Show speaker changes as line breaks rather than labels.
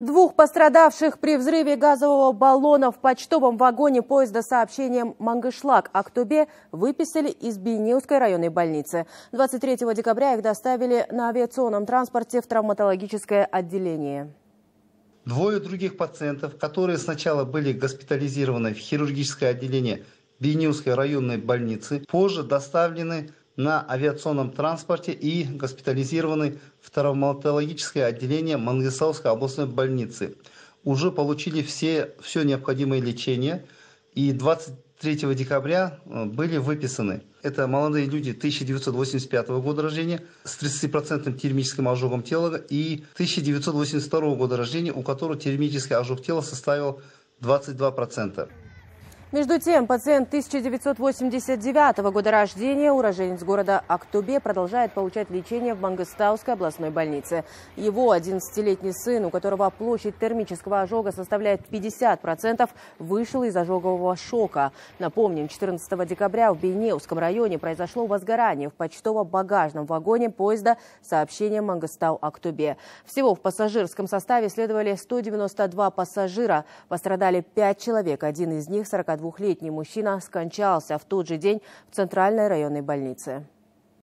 Двух пострадавших при взрыве газового баллона в почтовом вагоне поезда сообщением «Мангышлак-Актубе» выписали из Бейнеевской районной больницы. 23 декабря их доставили на авиационном транспорте в травматологическое отделение.
Двое других пациентов, которые сначала были госпитализированы в хирургическое отделение Бейнеевской районной больницы, позже доставлены на авиационном транспорте и госпитализированы в травматологическое отделение Мангистауской областной больницы. Уже получили все, все необходимое лечение и 23 декабря э, были выписаны. Это молодые люди 1985 года рождения с 30% термическим ожогом тела и 1982 года рождения, у которого термический ожог тела составил 22%.
Между тем, пациент 1989 года рождения, уроженец города Актубе, продолжает получать лечение в Мангостауской областной больнице. Его 11-летний сын, у которого площадь термического ожога составляет 50%, вышел из ожогового шока. Напомним, 14 декабря в Бейнеуском районе произошло возгорание в почтово-багажном вагоне поезда с сообщением Мангостау-Актубе. Всего в пассажирском составе следовали 192 пассажира. Пострадали 5 человек, один из них 42 42-летний мужчина скончался в тот же день в Центральной районной больнице.